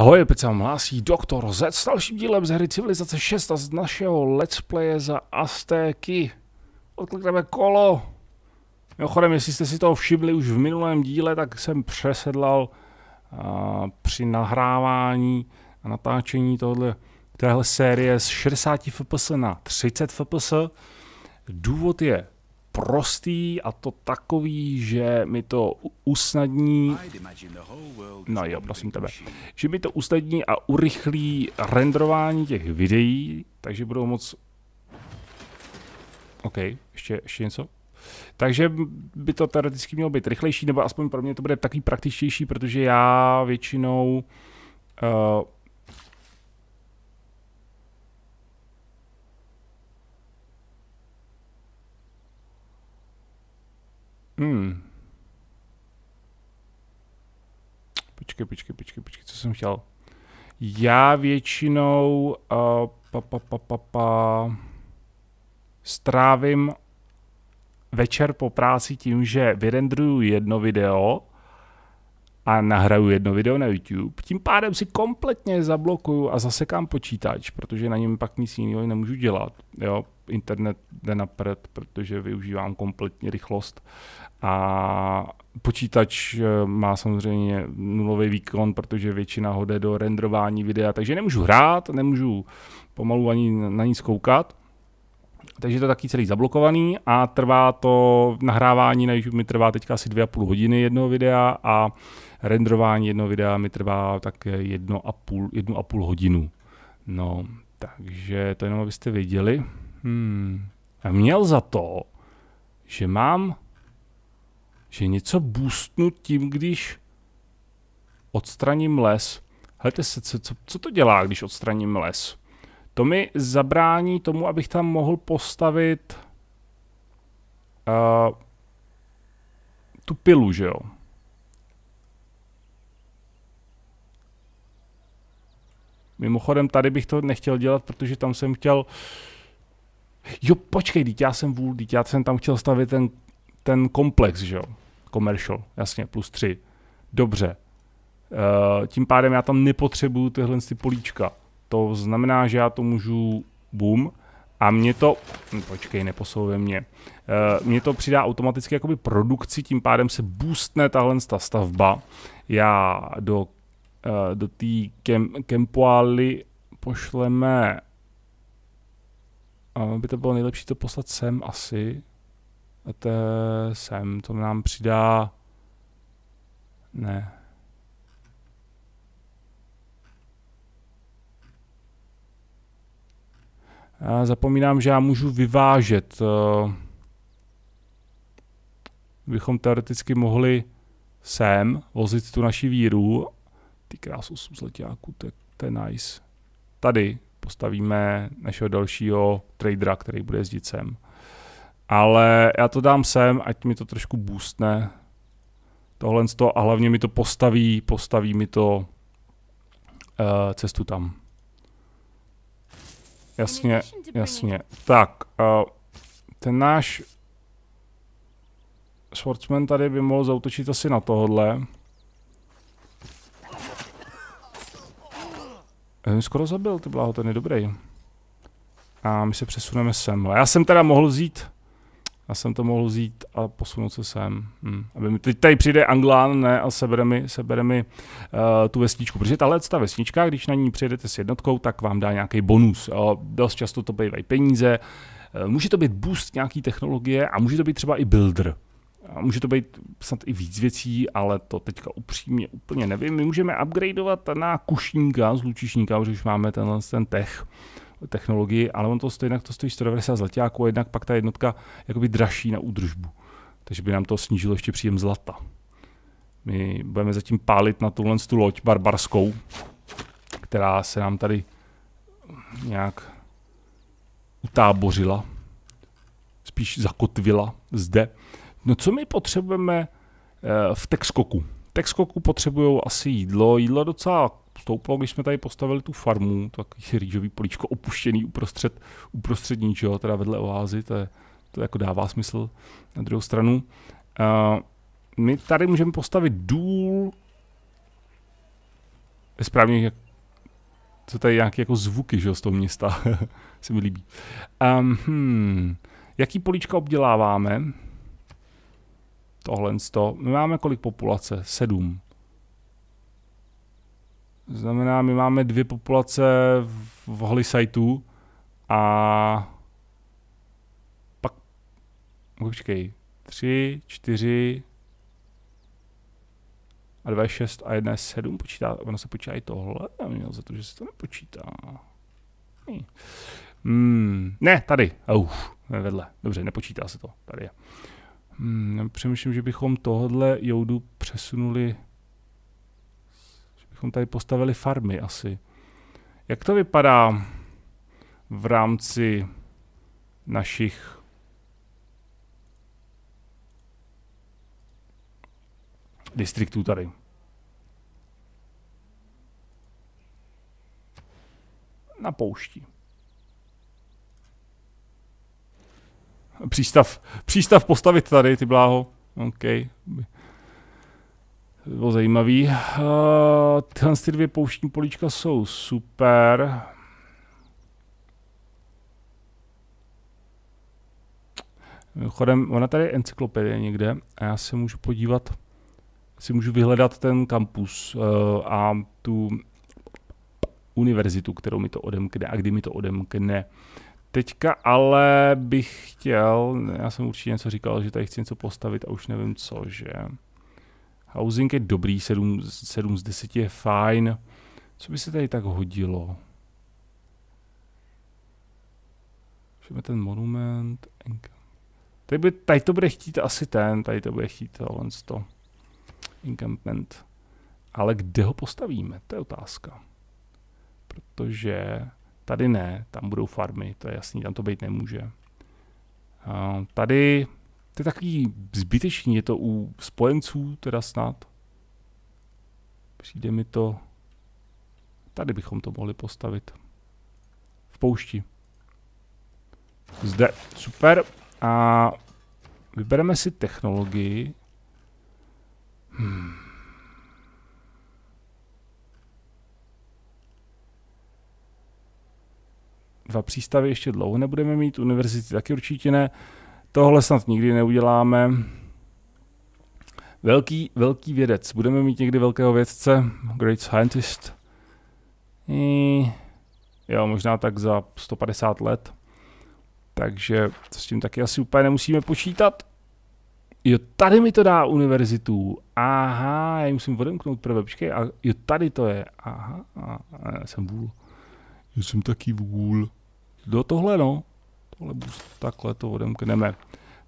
Ahoj, opět se vám hlásí Doktor Z s dalším dílem z hry Civilizace 6 a z našeho let's playe za Aztéky. Odklikneme kolo. Mimochodem, jestli jste si toho všimli už v minulém díle, tak jsem přesedlal a, při nahrávání a natáčení tohle, téhle série z 60 fps na 30 fps. Důvod je prostý a to takový, že mi to usnadní, no jo, prosím tebe, že mi to usnadní a urychlí renderování těch videí, takže budou moc... OK, ještě, ještě něco? Takže by to teoreticky mělo být rychlejší, nebo aspoň pro mě to bude taky praktičtější, protože já většinou uh, Hmm. Počkej, počkej, počkej, počkej, co jsem chtěl. Já většinou uh, pa, pa, pa, pa, pa, strávím večer po práci tím, že vyrendruju jedno video a nahraju jedno video na YouTube. Tím pádem si kompletně zablokuju a zasekám počítač, protože na něm pak nic jiného nemůžu dělat. Jo? Internet jde napřed, protože využívám kompletně rychlost a počítač eh, má samozřejmě nulový výkon, protože většina ho jde do renderování videa, takže nemůžu hrát, nemůžu pomalu ani na nic koukat. Takže je to taky celý zablokovaný a trvá to, nahrávání na YouTube mi trvá teďka asi dvě a půl hodiny jednoho videa a renderování jednoho videa mi trvá tak jedno a půl, jednu a půl hodinu. No, takže to jenom abyste věděli. Hmm. A měl za to, že mám že něco boostnu tím, když odstraním les. Hledajte se, co, co, co to dělá, když odstraním les? To mi zabrání tomu, abych tam mohl postavit uh, tu pilu, že jo? Mimochodem, tady bych to nechtěl dělat, protože tam jsem chtěl... Jo, počkej, dítě, já jsem vůl, dítě, já jsem tam chtěl stavit ten, ten komplex, že jo? commercial, jasně, plus 3. Dobře. Uh, tím pádem já tam nepotřebuju tyhle ty políčka. To znamená, že já to můžu boom a mě to, hm, počkej, neposouvej mě, uh, mě to přidá automaticky jakoby produkci, tím pádem se boostne tahle ta stavba. Já do, do té kem, kempoály pošleme, by to bylo nejlepší to poslat sem asi, a to sem, to nám přidá, ne, Já zapomínám, že já můžu vyvážet. Eh, bychom teoreticky mohli sem vozit tu naši víru. Ty krásu z letáků, to, to je nice. Tady postavíme našeho dalšího tradera, který bude jezdit sem. Ale já to dám sem, ať mi to trošku boostne. Tohle to, a hlavně mi to postaví, postaví mi to uh, cestu tam. Jasně, jasně. Tak, uh, ten náš Swordsman tady by mohl zautočit asi na tohle. Skoro zabil, ty bláho, ten je dobrý. A my se přesuneme sem. Já jsem teda mohl vzít já jsem to mohl vzít a posunout se sem. Hm. Aby mi, teď tady přijde Anglán, ne, a sebere mi, sebere mi uh, tu vesničku. Protože tahle ta vesnička, když na ní přijedete s jednotkou, tak vám dá nějaký bonus. Uh, dost často to bývají peníze. Uh, může to být boost nějaký technologie a může to být třeba i builder. A může to být snad i víc věcí, ale to teďka upřímně úplně nevím. My můžeme upgradeovat na kušníka z lučišníka, protože už máme tenhle ten tech technologii, ale on to stojí, to stojí 190 zlatáků, a jednak pak ta jednotka jakoby dražší na údržbu. Takže by nám to snížilo ještě příjem zlata. My budeme zatím pálit na tuhle tu loď barbarskou, která se nám tady nějak utábořila, spíš zakotvila zde. No co my potřebujeme eh, v Texkoku? Texkoku potřebují asi jídlo, jídlo docela stouplo, když jsme tady postavili tu farmu, takový rýžový políčko opuštěný uprostřed, uprostřed ničeho, teda vedle oázy, to, je, to jako dává smysl na druhou stranu. Uh, my tady můžeme postavit důl, správně, jak, co tady nějaké jako zvuky, že z toho města, se mi líbí. Um, hmm. Jaký políčka obděláváme? Tohle to. My máme kolik populace? Sedm. Znamená, my máme dvě populace v, Holisajtu a pak, počkej, tři, čtyři a dva je šest a jedna je sedm, počítá, ono se počítá i tohle, já měl za to, že se to nepočítá. Hmm, ne, tady, uf, vedle, dobře, nepočítá se to, tady je. Hmm, přemýšlím, že bychom tohle joudu přesunuli, že bychom tady postavili farmy asi. Jak to vypadá v rámci našich distriktů tady? Na poušti. Přístav, přístav postavit tady, ty bláho. OK. To bylo zajímavý. Uh, tyhle ty dvě pouštní políčka jsou super. Mimochodem, ona tady je encyklopedie někde a já se můžu podívat, si můžu vyhledat ten kampus uh, a tu univerzitu, kterou mi to odemkne a kdy mi to odemkne. Teďka ale bych chtěl, já jsem určitě něco říkal, že tady chci něco postavit a už nevím co, že. Housing je dobrý, 7, 7 z 10 je fajn. Co by se tady tak hodilo? Můžeme ten monument. Tady, by, tady to bude chtít asi ten, tady to bude chtít tohle to. Encampment. Ale kde ho postavíme? To je otázka. Protože Tady ne, tam budou farmy, to je jasný, tam to být nemůže. A tady to je takový zbytečný, je to u spojenců teda snad. Přijde mi to... Tady bychom to mohli postavit. V poušti. Zde, super. A vybereme si technologii. Hmm. Dva přístavy ještě dlouho nebudeme mít, univerzity taky určitě ne. Tohle snad nikdy neuděláme. Velký, velký vědec. Budeme mít někdy velkého vědce, great scientist. I, jo, možná tak za 150 let. Takže s tím taky asi úplně nemusíme počítat. Jo, tady mi to dá univerzitu. Aha, já musím odemknout prvé. Počkej, a jo, tady to je. Aha, a, a já jsem vůl. Já jsem taky vůl. Do tohle, no. Tohle takhle to odemkneme.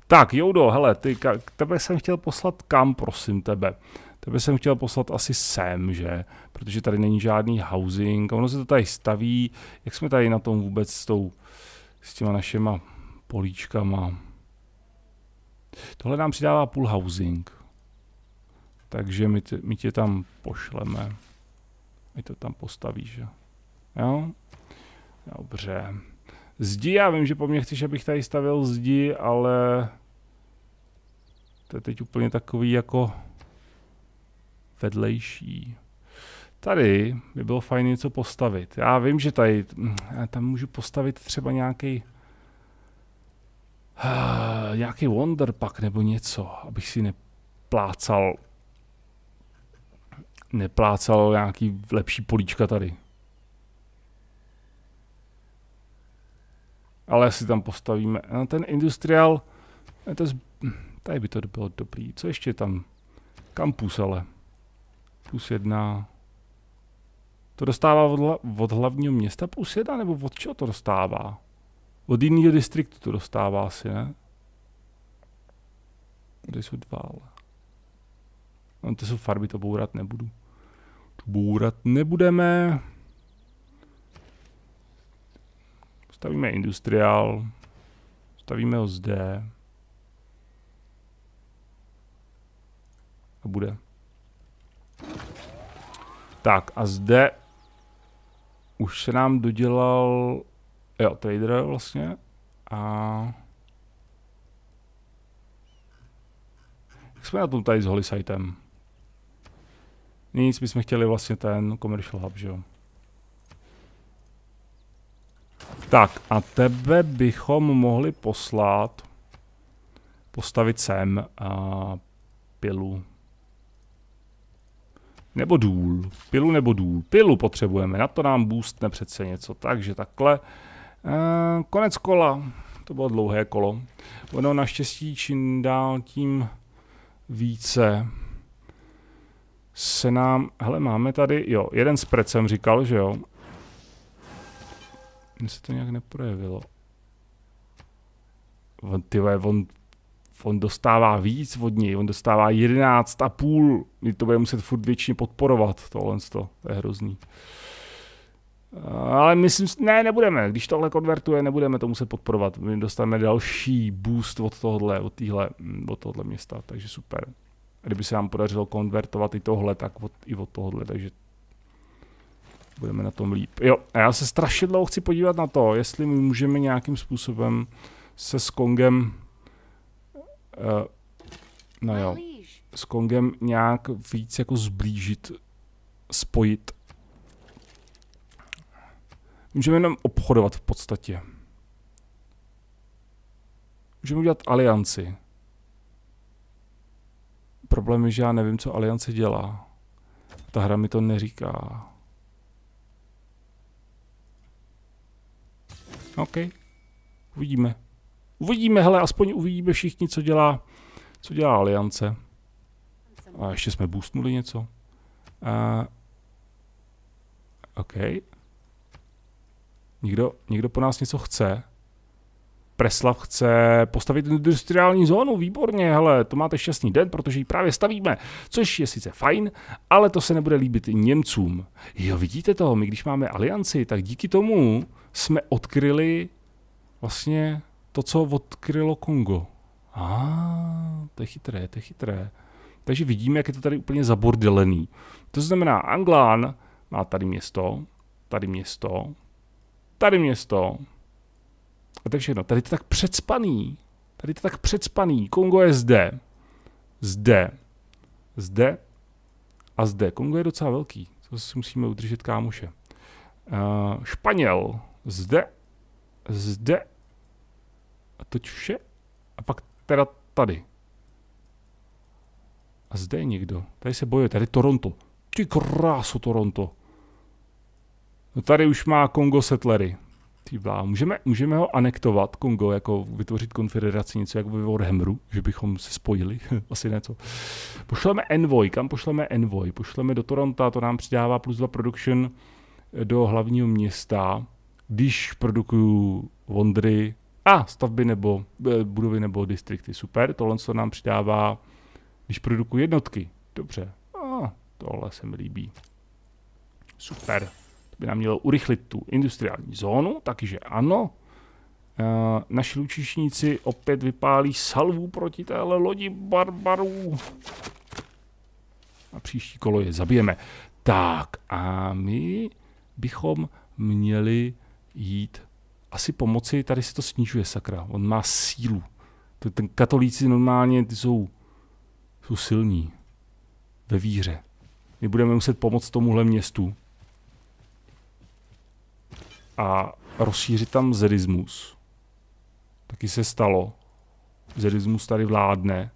Tak, Joudo, hele, ty, tebe jsem chtěl poslat kam, prosím tebe? Tebe jsem chtěl poslat asi sem, že? Protože tady není žádný housing, ono se to tady staví. Jak jsme tady na tom vůbec s, tou, s těma našima políčkama? Tohle nám přidává půl housing. Takže my, tě, my tě tam pošleme. My to tam postavíš, že? Jo? Dobře. Zdi, já vím, že po mně chceš, abych tady stavil zdi, ale to je teď úplně takový jako vedlejší. Tady by bylo fajn něco postavit. Já vím, že tady, tam můžu postavit třeba nějaký uh, nějaký Wonderpack nebo něco, abych si neplácal neplácal nějaký lepší políčka tady. Ale si tam postavíme. A ten industrial, to z, tady by to bylo dobrý. Co ještě tam? Campus ale. Plus jedna. To dostává od, od hlavního města plus jedna, nebo od čeho to dostává? Od jiného distriktu to dostává asi, ne? Tady jsou dva, ale. No, to jsou farby, to bourat nebudu. Bourat nebudeme. Stavíme industriál, stavíme ho zde. A bude. Tak a zde už se nám dodělal, jo, trader vlastně. A jak jsme na tom tady s Holy sitem? Nic, my jsme chtěli vlastně ten commercial hub, že jo. Tak a tebe bychom mohli poslat, postavit sem a pilu. Nebo důl. Pilu nebo důl. Pilu potřebujeme, na to nám boostne přece něco. Takže takhle. E, konec kola. To bylo dlouhé kolo. Ono naštěstí čím dál tím více se nám, hele, máme tady, jo, jeden s precem říkal, že jo. Mně se to nějak neprojevilo. On, tyhle, on, on dostává víc od něj, on dostává 11 a půl. My to bude muset furt většině podporovat, tohle to, to je hrozný. Ale myslím, ne, nebudeme. Když tohle konvertuje, nebudeme to muset podporovat. My dostaneme další boost od tohohle, od, týhle, od tohohle města, takže super. A kdyby se nám podařilo konvertovat i tohle, tak od, i od tohohle, takže budeme na tom líp. Jo, a já se strašně dlouho chci podívat na to, jestli my můžeme nějakým způsobem se s Kongem uh, no jo, s Kongem nějak víc jako zblížit, spojit. Můžeme jenom obchodovat v podstatě. Můžeme udělat alianci. Problém je, že já nevím, co aliance dělá. Ta hra mi to neříká. OK. Uvidíme. Uvidíme, hele, aspoň uvidíme všichni, co dělá, co dělá aliance. A ještě jsme boostnuli něco. Uh, OK. Někdo, někdo po nás něco chce. Preslav chce postavit industriální zónu, výborně, hele, to máte šťastný den, protože ji právě stavíme, což je sice fajn, ale to se nebude líbit Němcům. Jo, vidíte to, my když máme alianci, tak díky tomu jsme odkryli vlastně to, co odkrylo Kongo. A, ah, to je chytré, to je chytré. Takže vidíme, jak je to tady úplně zabordelený. To znamená, Anglán má tady město, tady město, tady město. A to je všechno. Tady to tak předspaný. Tady to tak předspaný. Kongo je zde. Zde. Zde. A zde. Kongo je docela velký. To si musíme udržet kámoše. Uh, Španěl. Zde. Zde. A to vše. A pak teda tady. A zde je někdo. Tady se bojuje. Tady Toronto. Ty krásu Toronto. No tady už má Kongo settlery. Týblá. Můžeme, můžeme ho anektovat, Kongo, jako vytvořit konfederaci, něco jako ve Warhammeru, že bychom se spojili, asi něco. Pošleme Envoy, kam pošleme Envoy? Pošleme do Toronto, to nám přidává plus 2 production do hlavního města, když produkuju Wondry, a stavby nebo eh, budovy nebo distrikty, super, tohle to nám přidává, když produkuju jednotky, dobře, a tohle se mi líbí. Super by nám mělo urychlit tu industriální zónu, takže ano. Uh, naši lučišníci opět vypálí salvu proti téhle lodi barbarů. A příští kolo je zabijeme. Tak a my bychom měli jít asi pomoci, tady se to snižuje, sakra. On má sílu. Ten katolíci normálně ty jsou, jsou silní ve víře. My budeme muset pomoct tomuhle městu a rozšířit tam zerismus. Taky se stalo. Zerismus tady vládne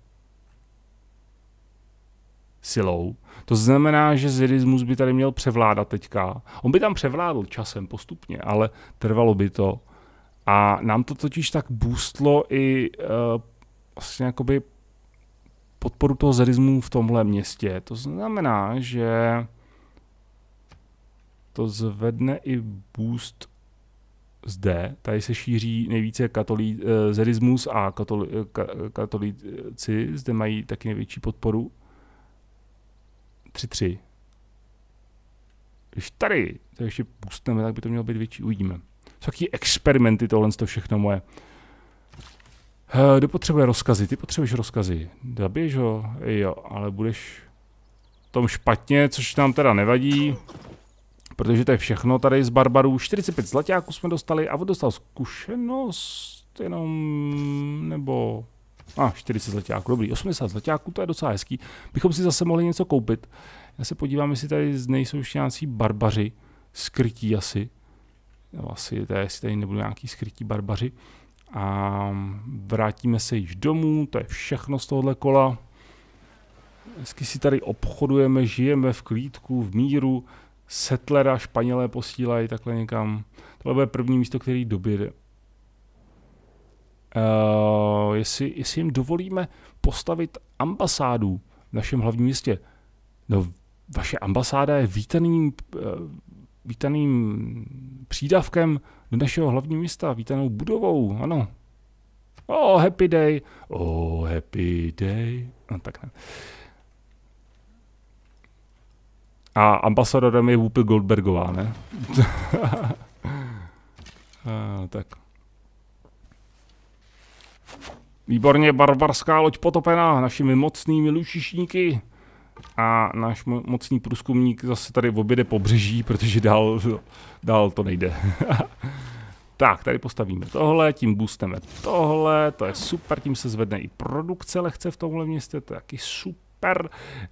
silou. To znamená, že zerismus by tady měl převládat teďka. On by tam převládl časem postupně, ale trvalo by to. A nám to totiž tak boostlo i uh, vlastně jakoby podporu toho zerismu v tomhle městě. To znamená, že to zvedne i boost zde. Tady se šíří nejvíce katolí, eh, zerismus a katoli, ka, katolíci. Zde mají taky největší podporu. 3-3. Když tady to ještě boostneme, tak by to mělo být větší. Uvidíme. Jsou taky experimenty, tohle to všechno moje. Eh, kdo potřebuje rozkazy? Ty potřebuješ rozkazy. Zabiješ ho? Jo, ale budeš tom špatně, což nám teda nevadí. Protože to je všechno tady z Barbarů. 45 zlatáků jsme dostali a dostal zkušenost jenom, nebo... A, ah, 40 zlatáků, dobrý, 80 zlatáků, to je docela hezký. Bychom si zase mohli něco koupit. Já se podívám, jestli tady nejsou ještě nějací barbaři, skrytí asi. No, asi, tady, jestli tady nebudou nějaký skrytí barbaři. A vrátíme se již domů, to je všechno z tohohle kola. Hezky si tady obchodujeme, žijeme v klídku, v míru. Settlera Španělé posílají takhle někam. Tohle bude první místo, který doběde. Uh, jestli, jestli jim dovolíme postavit ambasádu v našem hlavním městě. No, vaše ambasáda je vítaným, uh, vítaným přídavkem do našeho hlavního města, vítanou budovou, ano. Oh, happy day. Oh, happy day. No, tak ne. A ambasadorem je Whoopi Goldbergová, ne? A, tak. Výborně, barbarská loď potopená našimi mocnými lučišníky. A náš mo- mocný průzkumník zase tady v oběde pobřeží, protože dál, dál to nejde. tak, tady postavíme tohle, tím boosteme tohle, to je super, tím se zvedne i produkce lehce v tomhle městě, to je taky super.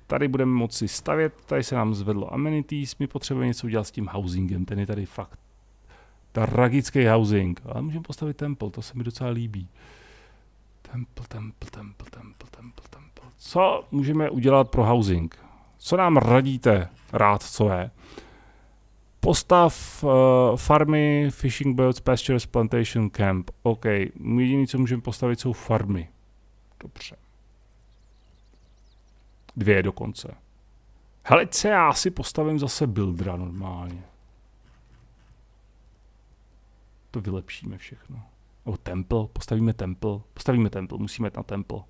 Tady budeme moci stavět, tady se nám zvedlo amenities, my potřebujeme něco udělat s tím housingem, ten je tady fakt tragický housing. Ale můžeme postavit temple, to se mi docela líbí. Temple, temple, temple, temple, temple, temple. Co můžeme udělat pro housing? Co nám radíte, rád co je? Postav uh, farmy, fishing boats, pastures, plantation camp. OK, jediné, co můžeme postavit, jsou farmy. Dobře. Dvě dokonce. Hele, co já si postavím zase buildera normálně. To vylepšíme všechno. O, temple, postavíme temple, postavíme temple, musíme jít na temple.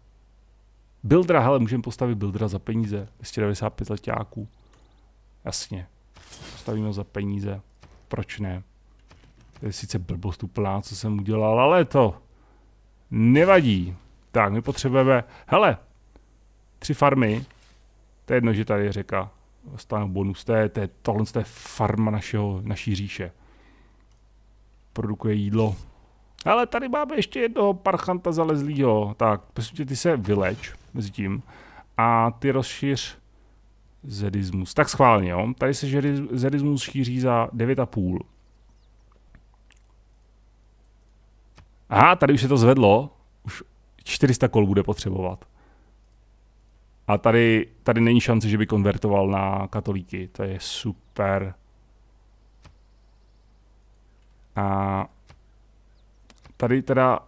Buildera, hele, můžeme postavit buildera za peníze, 295 letáků. Jasně, postavíme za peníze, proč ne? To je sice blbost úplná, co jsem udělal, ale to nevadí. Tak, my potřebujeme, hele, tři farmy, to je jedno, že tady je řeka, dostanou bonus, to je, to je, tohle to je farma našeho, naší říše. Produkuje jídlo, ale tady máme ještě jednoho parchanta zalezlýho. Tak, prostě ty se vyleč mezi tím. A ty rozšíř zedismus. Tak schválně, jo. Tady se zedismus šíří za 9,5. Aha, tady už se to zvedlo. Už 400 kol bude potřebovat. A tady, tady není šance, že by konvertoval na katolíky. To je super. A tady teda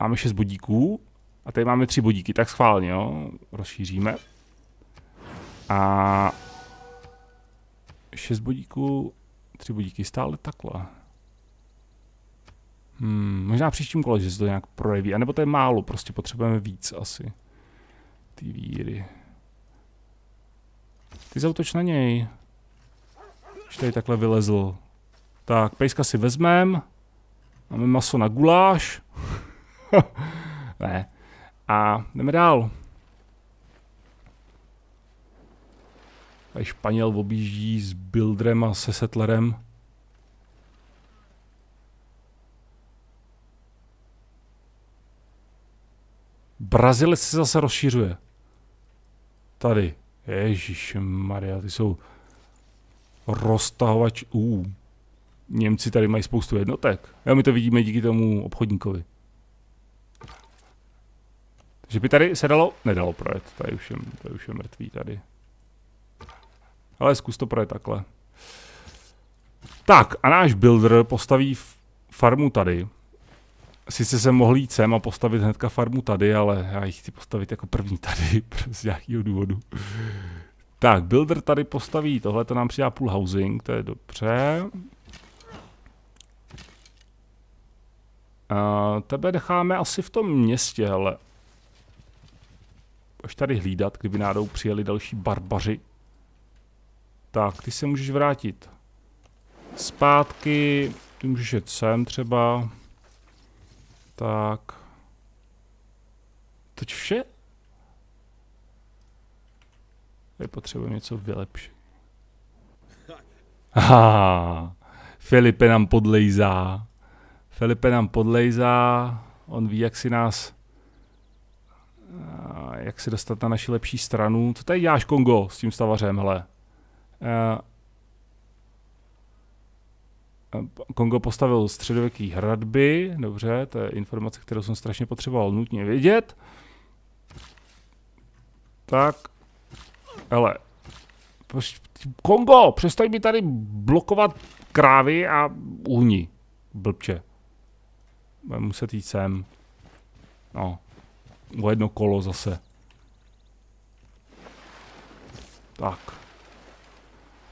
máme 6 bodíků a tady máme 3 bodíky, tak schválně, jo, rozšíříme. A 6 bodíků, 3 bodíky stále takhle. Hmm, možná příštím kole, že se to nějak projeví, anebo to je málo, prostě potřebujeme víc asi. Ty víry. Ty zautoč na něj. Už tady takhle vylezl. Tak, pejska si vezmem. Máme maso na guláš. ne. A jdeme dál. Tady Španěl objíždí s Builderem a se Settlerem. Brazilec se zase rozšířuje. Tady. Ježíš Maria, ty jsou roztahovač. Uh. Němci tady mají spoustu jednotek. Jo, my to vidíme díky tomu obchodníkovi. Takže by tady se dalo, nedalo projet, tady už je, tady už je mrtvý tady. Ale zkus to projet takhle. Tak a náš builder postaví farmu tady. Sice jsem mohl jít sem a postavit hnedka farmu tady, ale já ji chci postavit jako první tady, z nějakého důvodu. Tak, builder tady postaví, tohle to nám přidá půl housing, to je dobře. Uh, tebe necháme asi v tom městě, ale až tady hlídat, kdyby nádou přijeli další barbaři. Tak, ty se můžeš vrátit zpátky, ty můžeš jet sem třeba. Tak. Toť vše? Tady potřebujeme něco vylepšit. Haha, Filipe nám podlejzá. Filipe nám podlejzá, on ví, jak si nás jak se dostat na naši lepší stranu. Co tady děláš, Kongo, s tím stavařem, hele? Kongo postavil středověký hradby, dobře, to je informace, kterou jsem strašně potřeboval nutně vědět. Tak, hele, Kongo, přestaň mi tady blokovat krávy a uhni, blbče. Budeme muset jít sem. No, o jedno kolo zase. Tak.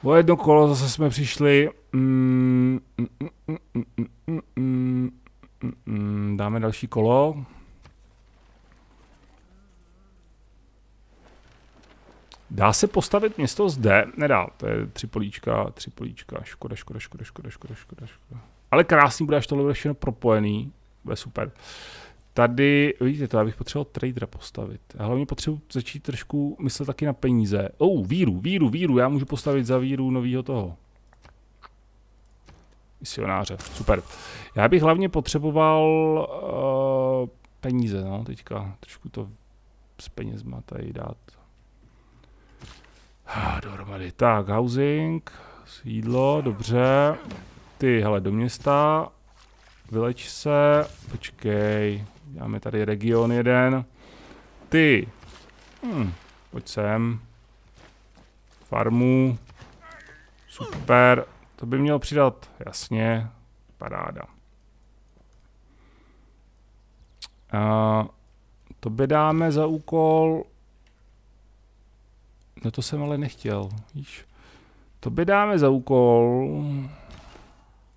O jedno kolo zase jsme přišli. Dáme další kolo. Dá se postavit město zde? Nedá, to je tři políčka, tři políčka, škoda, škoda, škoda, škoda, škoda, škoda, škoda. Ale krásný bude, až tohle bude všechno propojený, bude super. Tady, vidíte to, já bych potřeboval tradera postavit. A hlavně potřebuji začít trošku myslet taky na peníze. Oh, víru, víru, víru, já můžu postavit za víru novýho toho. Misionáře, super. Já bych hlavně potřeboval uh, peníze, no, teďka trošku to s penězma tady dát. Ah, dohromady. Tak, housing, sídlo, dobře. Ty, hele, do města. Vyleč se. Počkej. Máme tady region jeden. Ty. Hm, pojď sem. Farmu. Super. To by měl přidat, jasně. Paráda. A to by dáme za úkol No to jsem ale nechtěl, víš. To by dáme za úkol.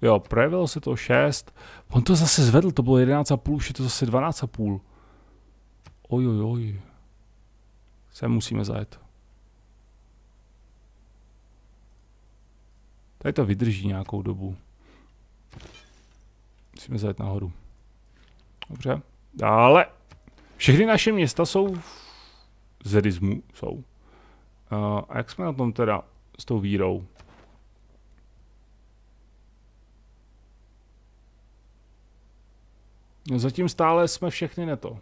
Jo, projevilo se to 6. On to zase zvedl, to bylo 11,5, už je to zase 12,5. Oj, oj, oj. Sem musíme zajet. Tady to vydrží nějakou dobu. Musíme zajet nahoru. Dobře. Dále. Všechny naše města jsou z Edismu, jsou. Uh, a jak jsme na tom teda s tou vírou? No zatím stále jsme všechny neto.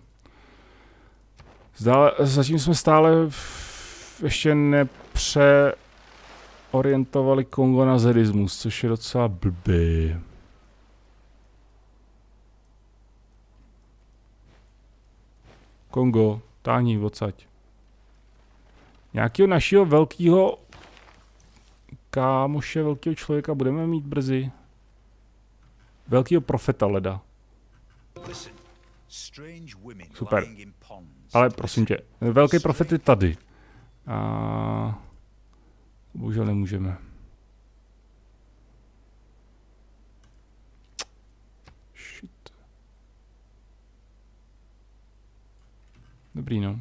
Zdále, zatím jsme stále v, ještě nepřeorientovali Kongo na zedismus, což je docela blbý. Kongo, táhni odsaď. Nějakého našeho velkého kámoše, velkého člověka budeme mít brzy. Velkého profeta leda. Super. Ale prosím tě, velký profet je tady. A... Bohužel nemůžeme. Shit. Dobrý no.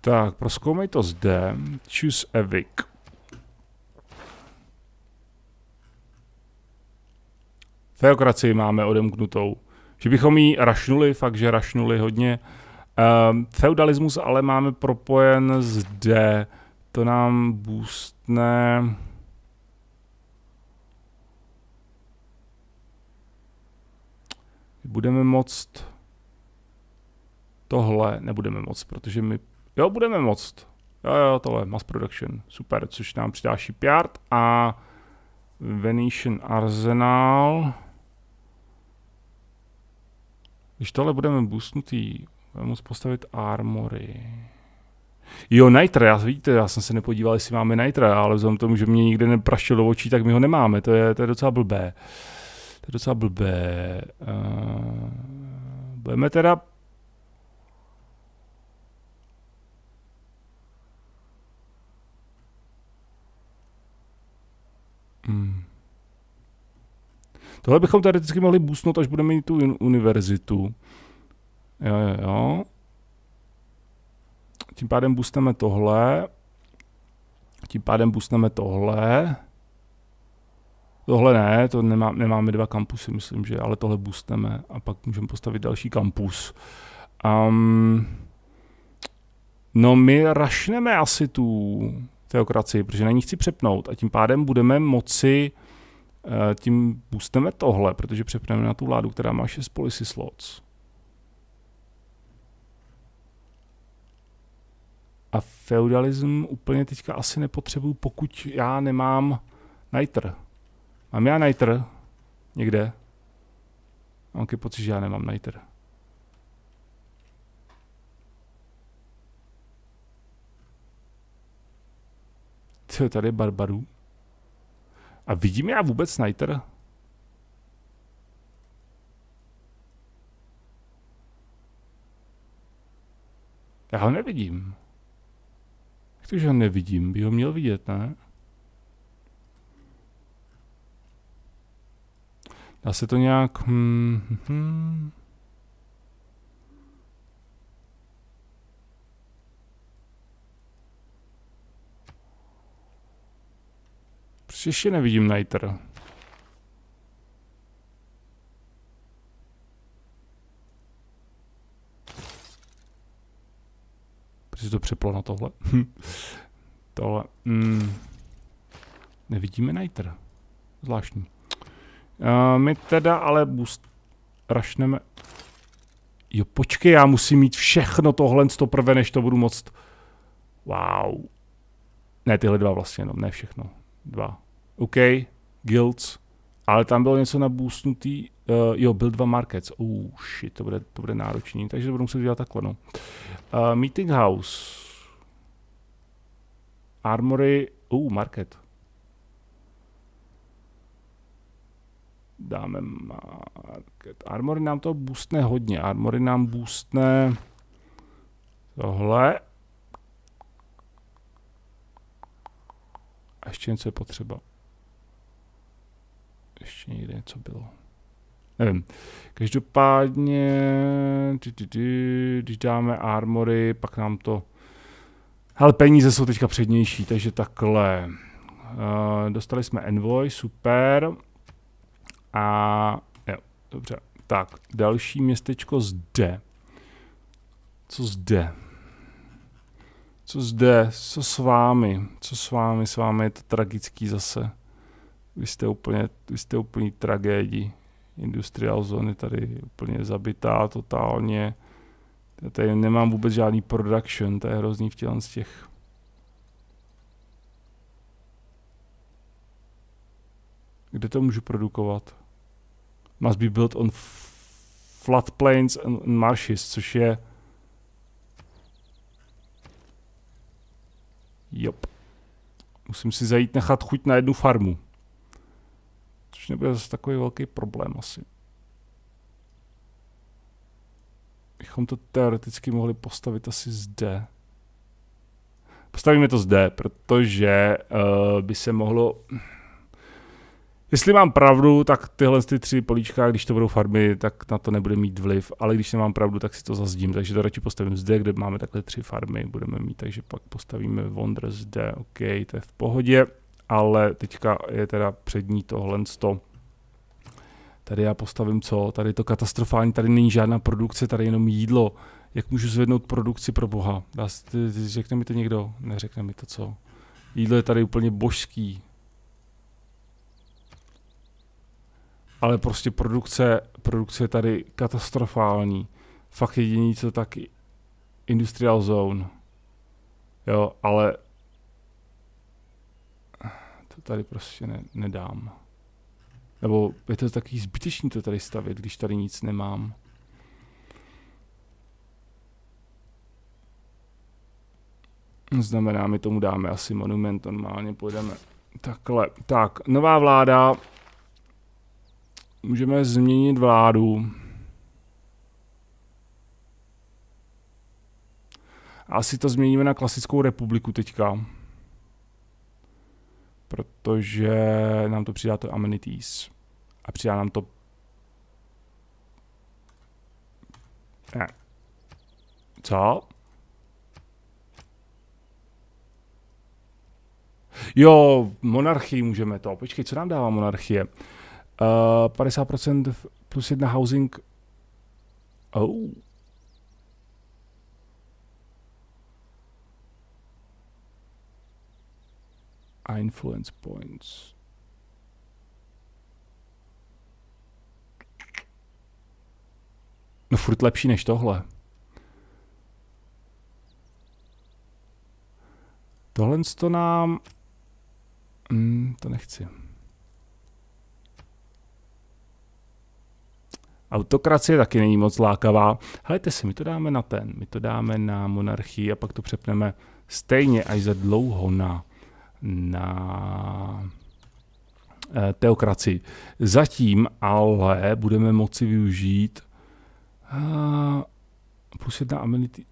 Tak, proskoumej to zde. Choose Evic. Feokracii máme odemknutou. Že bychom ji rašnuli, fakt, že rašnuli hodně. Um, feudalismus ale máme propojen zde. To nám boostne... Budeme moct tohle nebudeme moc, protože my Jo, budeme moct. Jo, jo, tohle, mass production, super, což nám přidá shipyard a Venetian Arsenal. Když tohle budeme boostnutý, budeme moct postavit armory. Jo, Nitra, já, víte, já jsem se nepodíval, jestli máme Nitra, ale vzhledem tomu, že mě nikde nepraštil do očí, tak my ho nemáme, to je, to je docela blbé. To je docela blbé. Uh, budeme teda Hmm. Tohle bychom teoreticky mohli boostnout, až budeme mít tu univerzitu. Jo, jo, jo. Tím pádem boostneme tohle. Tím pádem boostneme tohle. Tohle ne, to nemá, nemáme dva kampusy, myslím, že, ale tohle boostneme a pak můžeme postavit další kampus. Um, no my rašneme asi tu teokracii, protože na ní chci přepnout a tím pádem budeme moci eh, tím boostneme tohle, protože přepneme na tu vládu, která má 6 policy slots. A feudalism úplně teďka asi nepotřebuju, pokud já nemám nitr. Mám já nitr? Někde? Mám pocit, že já nemám nitr. Co je tady barbarů? A vidím já vůbec sniper? Já ho nevidím. To, že ho nevidím? By ho měl vidět, ne? Dá se to nějak... Hmm, hmm. hmm. Prostě ještě Protože to přeplo na tohle. tohle. Mm. Nevidíme Niter. Zvláštní. Uh, my teda ale boost rašneme. Jo, počkej, já musím mít všechno tohle to prvé, než to budu moct. Wow. Ne, tyhle dva vlastně jenom, ne všechno. Dva. OK, guilds, ale tam bylo něco naboostnutý, uh, jo, byl dva markets, oh shit, to bude, to bude náročný, takže to budu muset dělat takhle, no. Uh, meeting house, armory, uh, market. Dáme market. Armory nám to boostne hodně, armory nám boostne tohle. A ještě něco je potřeba ještě někde něco bylo. Nevím. Každopádně, když dáme armory, pak nám to... Ale peníze jsou teďka přednější, takže takhle. Uh, dostali jsme envoy, super. A jo, dobře. Tak, další městečko zde. Co zde? Co zde? Co s vámi? Co s vámi? S vámi je to tragický zase. Vy jste úplně, vy jste úplně tragédii. Industrial je tady úplně zabitá totálně. Já tady nemám vůbec žádný production, to je hrozný v z těch. Kde to můžu produkovat? Must be built on flat plains and marshes, což je... Jop. Musím si zajít nechat chuť na jednu farmu nebude zase takový velký problém asi. Bychom to teoreticky mohli postavit asi zde. Postavíme to zde, protože uh, by se mohlo... Jestli mám pravdu, tak tyhle ty tři políčka, když to budou farmy, tak na to nebude mít vliv, ale když nemám pravdu, tak si to zazdím, takže to radši postavím zde, kde máme takhle tři farmy, budeme mít, takže pak postavíme Wonder zde, OK, to je v pohodě ale teďka je teda přední tohle sto. Tady já postavím co? Tady je to katastrofální, tady není žádná produkce, tady jenom jídlo. Jak můžu zvednout produkci pro boha? Dá, řekne mi to někdo? Neřekne mi to co? Jídlo je tady úplně božský. Ale prostě produkce, produkce je tady katastrofální. Fakt jediný co taky industrial zone. Jo, ale to tady prostě ne, nedám. Nebo je to takový zbytečný to tady stavit, když tady nic nemám. Znamená, my tomu dáme asi monument, normálně půjdeme takhle. Tak, nová vláda. Můžeme změnit vládu. Asi to změníme na klasickou republiku teďka protože nám to přidá to amenities. A přidá nám to... Ne. Co? Jo, monarchii můžeme to. Počkej, co nám dává monarchie? Uh, eh, 50% plus jedna housing. Oh. Influence points. No furt lepší než tohle. Tohle to nám... Hmm, to nechci. Autokracie taky není moc lákavá. Helejte si, my to dáme na ten, my to dáme na monarchii a pak to přepneme stejně až za dlouho na, na eh, teokracii. Zatím ale budeme moci využít uh, plus jedna amenity.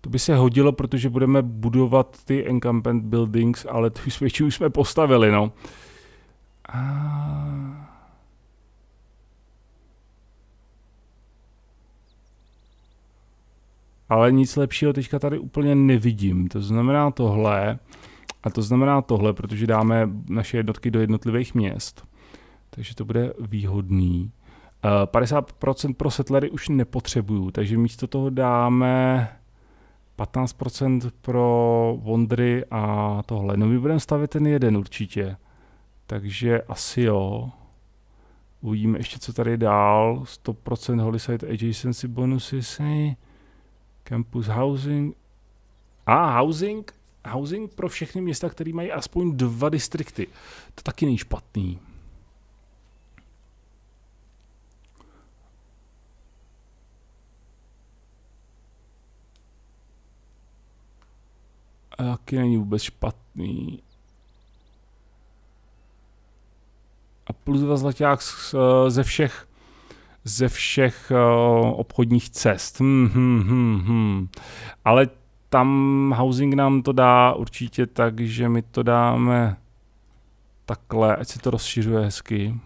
To by se hodilo, protože budeme budovat ty encampment buildings, ale tu už většinu jsme postavili, no. A... Ale nic lepšího teďka tady úplně nevidím. To znamená tohle a to znamená tohle, protože dáme naše jednotky do jednotlivých měst. Takže to bude výhodný. 50% pro settlery už nepotřebuju, takže místo toho dáme 15% pro Wondry a tohle. No my budeme stavit ten jeden určitě. Takže asi jo. Uvidíme ještě, co tady dál. 100% Holiside Adjacency bonusy. Campus Housing. A, Housing. Housing pro všechny města, které mají aspoň dva distrikty. To taky není špatný. taky není vůbec špatný. A plus dva zlaťák ze všech ze všech uh, obchodních cest. Hmm, hmm, hmm, hmm. Ale tam housing nám to dá určitě tak, že my to dáme takhle, ať se to rozšiřuje hezky.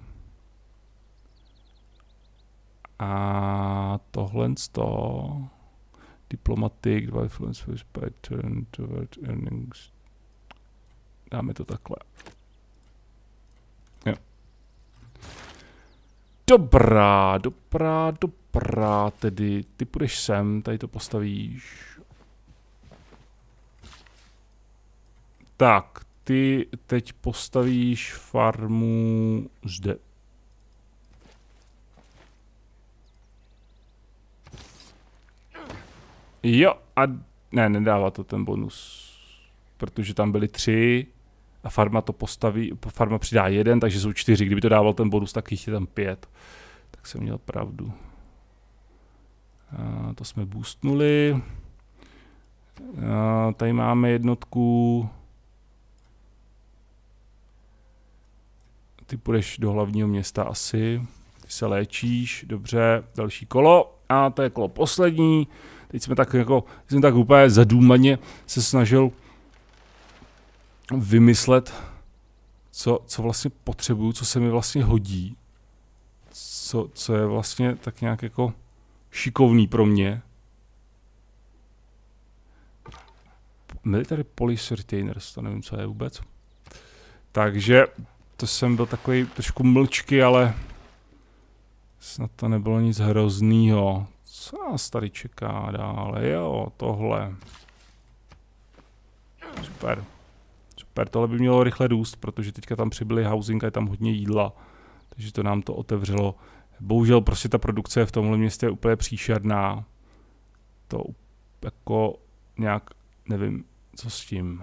A tohle z toho diplomatic, influence with pattern toward earnings. Dáme to takhle. Dobrá, dobrá, dobrá, tedy ty půjdeš sem, tady to postavíš. Tak, ty teď postavíš farmu zde. Jo, a ne, nedává to ten bonus, protože tam byly tři a farma to postaví, farma přidá jeden, takže jsou čtyři. Kdyby to dával ten bonus, tak jich je tam pět. Tak jsem měl pravdu. A to jsme boostnuli. A tady máme jednotku. Ty půjdeš do hlavního města asi. Ty se léčíš, dobře, další kolo. A to je kolo poslední. Teď jsme tak jako, jsem tak úplně zadůmaně se snažil vymyslet, co, co vlastně potřebuju, co se mi vlastně hodí, co, co je vlastně tak nějak jako šikovný pro mě. Military Police Retainers, to nevím, co je vůbec. Takže to jsem byl takový trošku mlčky, ale snad to nebylo nic hroznýho. Co nás tady čeká dále? Jo, tohle. Super. Super, tohle by mělo rychle růst, protože teďka tam přibyly housing a je tam hodně jídla. Takže to nám to otevřelo. Bohužel prostě ta produkce v tomhle městě je úplně příšerná. To jako nějak, nevím, co s tím.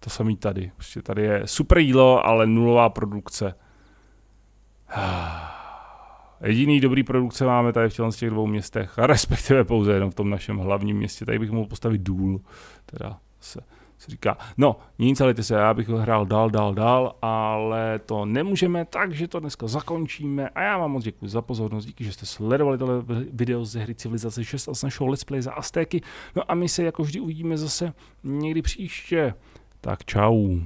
To samý tady. Prostě tady je super jídlo, ale nulová produkce. Jediný dobrý produkce máme tady v těch dvou městech, respektive pouze jenom v tom našem hlavním městě. Tady bych mohl postavit důl, teda se, se říká. No, nic, ale ty se, já bych hrál dál, dál, dál, ale to nemůžeme, takže to dneska zakončíme. A já vám moc děkuji za pozornost, díky, že jste sledovali tohle video ze hry Civilizace 6 a z našeho Let's Play za Aztéky. No a my se jako vždy uvidíme zase někdy příště. Tak čau.